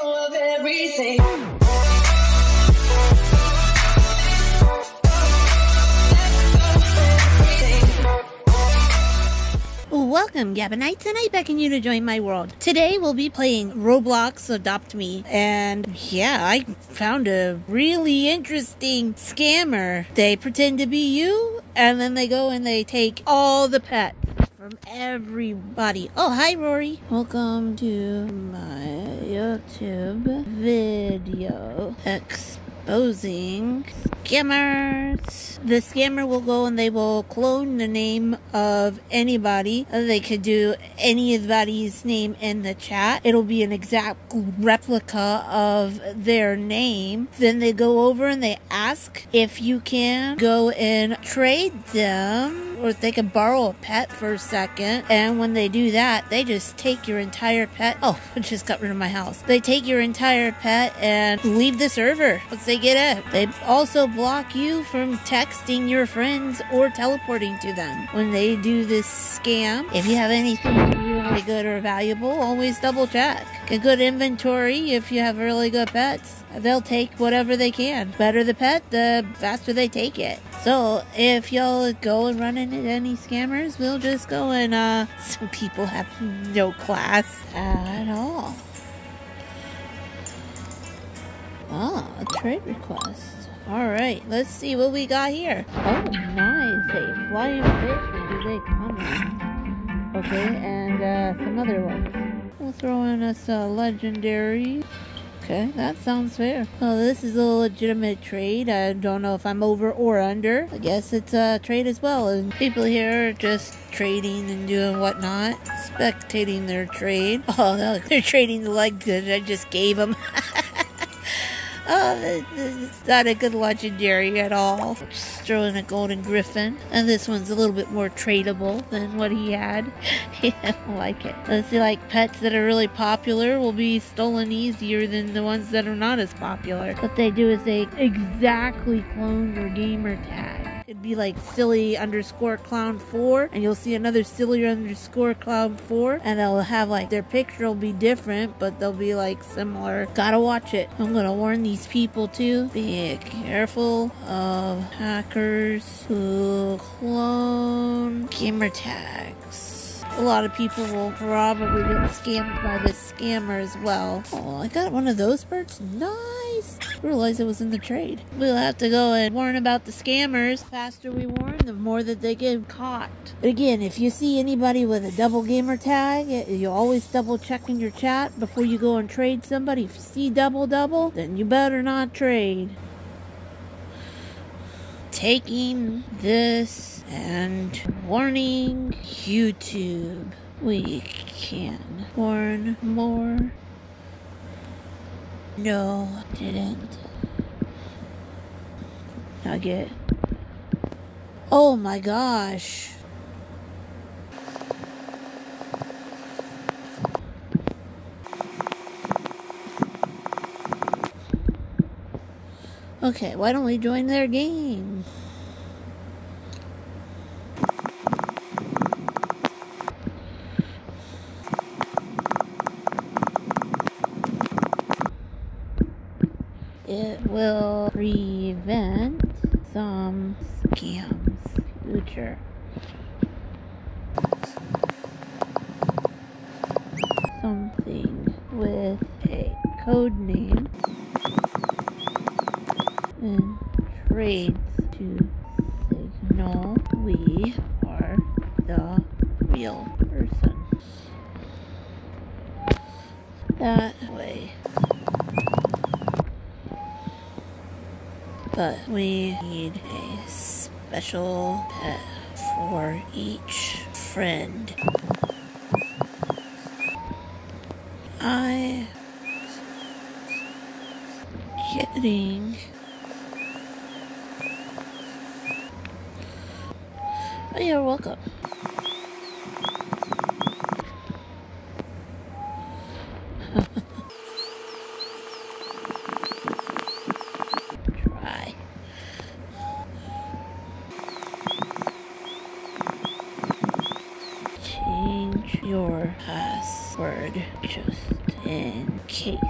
go of everything. Welcome, Gabbanites, and I beckon you to join my world. Today we'll be playing Roblox Adopt Me, and yeah, I found a really interesting scammer. They pretend to be you, and then they go and they take all the pets from everybody. Oh, hi, Rory. Welcome to my YouTube video exposing scammers. The scammer will go and they will clone the name of anybody. They could do anybody's name in the chat. It'll be an exact replica of their name. Then they go over and they ask if you can go and trade them or they can borrow a pet for a second. And when they do that, they just take your entire pet. Oh, I just got rid of my house. They take your entire pet and leave the server once they get it. They also block you from texting your friends or teleporting to them when they do this scam. If you have anything really good or valuable, always double check. A good inventory if you have really good pets. They'll take whatever they can. Better the pet, the faster they take it. So if y'all go and run into any scammers, we'll just go and uh some people have no class at all. Ah, a trade request. Alright, let's see what we got here. Oh nice, a flying fish or do they come in? Okay, and uh some other ones. We'll throw in us a legendary. Okay, that sounds fair. Well, this is a legitimate trade. I don't know if I'm over or under. I guess it's a trade as well. And people here are just trading and doing whatnot, spectating their trade. Oh, they're trading the leg that I just gave them. Oh, it's not a good legendary at all. Just throwing a golden griffin. And this one's a little bit more tradable than what he had. yeah, I like it. Let's see, like pets that are really popular will be stolen easier than the ones that are not as popular. What they do is they exactly clone your gamer tag. Be like silly underscore clown four, and you'll see another silly underscore clown four, and they'll have like their picture will be different, but they'll be like similar. Gotta watch it. I'm gonna warn these people too. Be careful of hackers who clone gamer tags. A lot of people will probably get scammed by this scammer as well. Oh, I got one of those birds. Nice. Realized it was in the trade. We'll have to go and warn about the scammers. The faster we warn, the more that they get caught. Again, if you see anybody with a double gamer tag, you always double check in your chat before you go and trade somebody. If you see double double, then you better not trade taking this and warning YouTube. We can warn more. No, didn't. Nugget. Oh my gosh. Okay, why don't we join their game? It will prevent some scams future. Something with a code name and trades to signal we are the real person. That way. But we need a special pet for each friend. I getting Oh, you're welcome. Change your password just in case.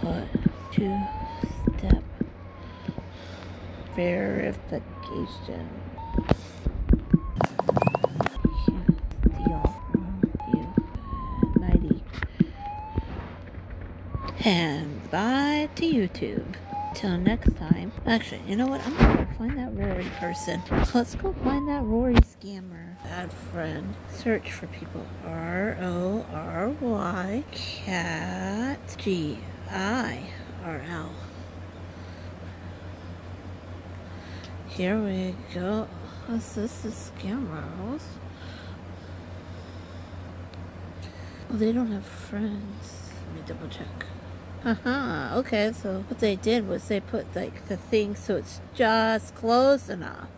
put two-step verification. And bye to YouTube. Till next time. Actually, you know what? I'm gonna go find that Rory person. Let's go find that Rory scammer. Bad friend. Search for people. R O R Y cat G I R L. Here we go. What's this? Is scammers. Oh, they don't have friends. Let me double check. Uh-huh. Okay, so what they did was they put like the thing so it's just close enough.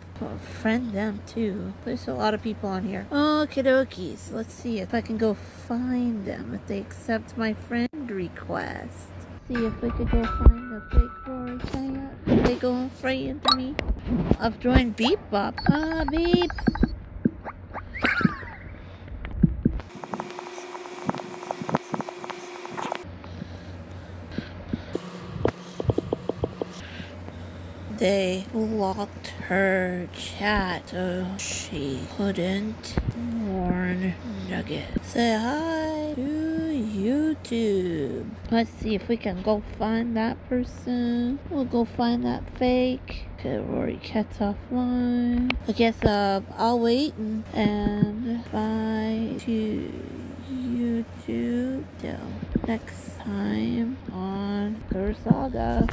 Friend them too. There's a lot of people on here. Okie dokies. Let's see if I can go find them if they accept my friend request. See if we could go find the fake Rory. They go friend me. I've joined Beep Bop. Ah, beep. They locked her chat so she couldn't warn Nugget. Say hi to YouTube. Let's see if we can go find that person. We'll go find that fake. Okay, Rory Cat's offline. I guess uh, I'll wait and, bye to YouTube till next time on Saga.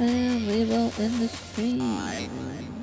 And we will end the stream.